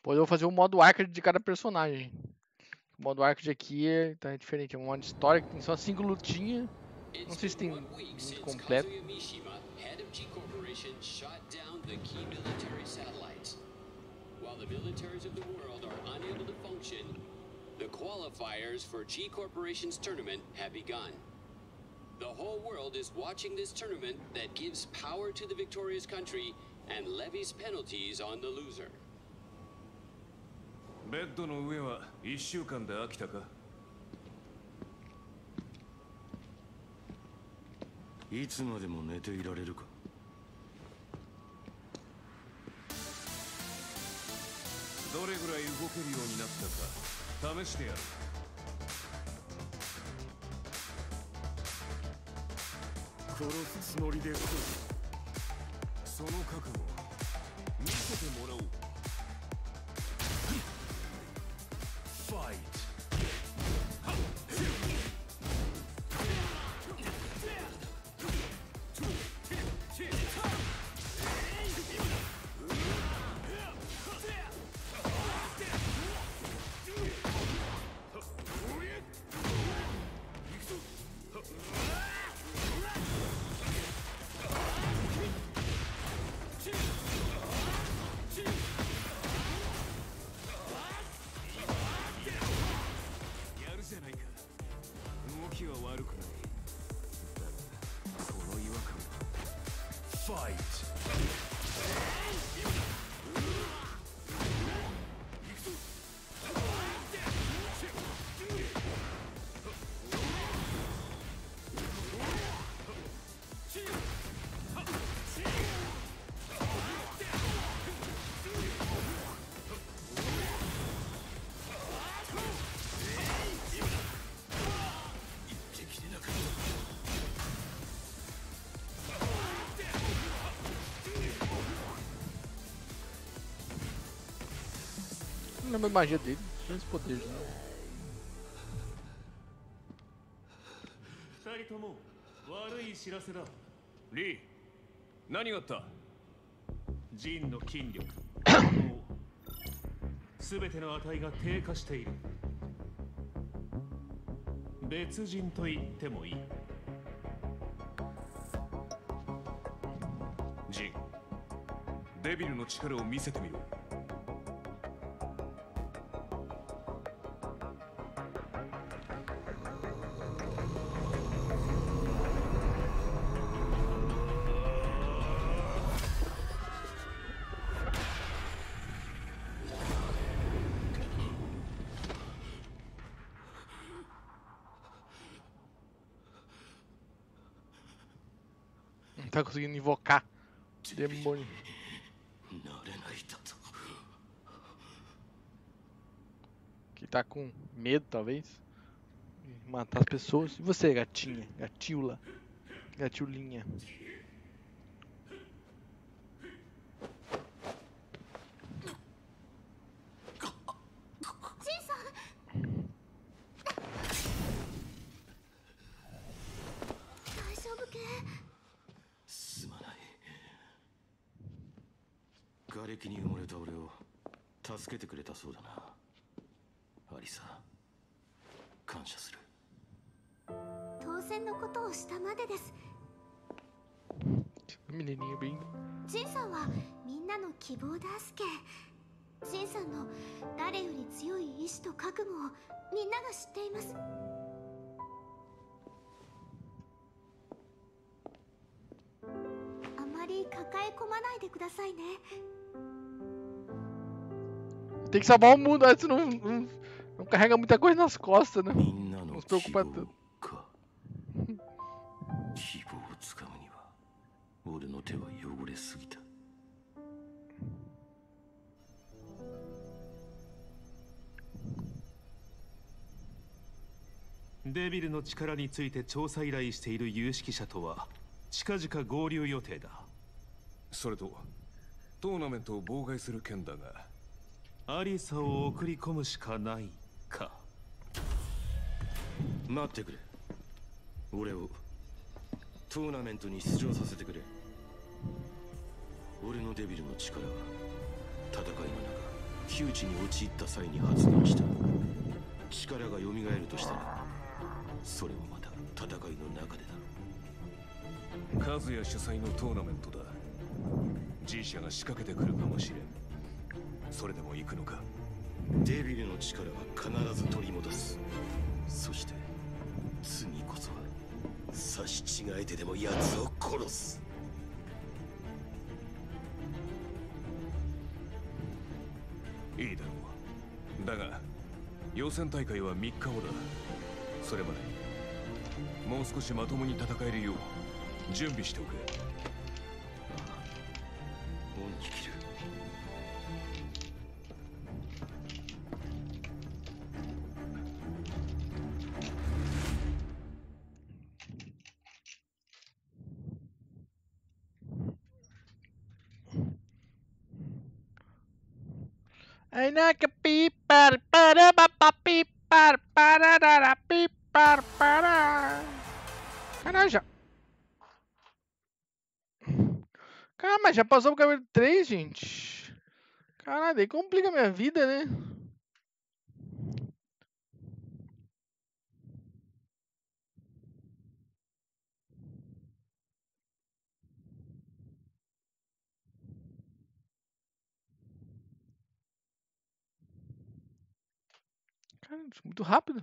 Depois eu vou fazer o modo arcade de cada personagem. O modo arcade aqui é, tá, é diferente, é um modo história que tem só cinco lutinhas. Não sei se tem muito completo. Of the qualifiers for G Corporation's tournament have begun. The whole world is watching this tournament that gives power to the victorious country and levies penalties on the loser. ベッドの上は1週間で飽きたか？いつまでも寝ていられるか？どれぐらい動けるようになったか試してやる。殺すつもりで来る。その覚悟きは悪くない。だがこの違和感ファイト não lembro a magia dele, só esse poder. Né? 二人とも悪い知らせだリー何があったジンの筋力すべての値が低下している別人と言ってもいいジンデビルの力を見せてみろ tá conseguindo invocar demônio. Que tá com medo, talvez. De matar as pessoas. E você, gatinha? Gatiula? Gatiulinha? Menininho bem ジンさんはみんなの希望だすけ。ジンさんの誰より強い意志と覚悟をみんなが知っています。あまり抱え込まないでくださいね Tem que salvar o mundo, aí você não, não, não carrega muita coisa nas costas, né? Não se preocupa tanto. 俺の手は汚れすぎたデビルの力について調査依頼している有識者とは近々合流予定だそれとトーナメントを妨害する件だがアリサを送り込むしかないか。待ってくれ。俺を。トーナメントに出場させてくれ。俺のデビルの力は戦いの中窮地に陥った際に発言した。力が蘇るとしたらそれもまた戦いの中でだろう。和也主催のトーナメントだ。G 社が仕掛けてくるかもしれん。それでも行くのか？デビルの力は必ず取り戻す。そして次こそは差し違えてでも奴を殺す。いいだろう。だが予選大会は3日後だ。それまでもう少しまともに戦えるよう準備しておけ Ai, na né, que pipar, paraba, papipar, pararara, pipar, pará. para Cara, já passou o cabelo 3, gente. Caralho, aí complica a minha vida, né? Cara, muito rápido.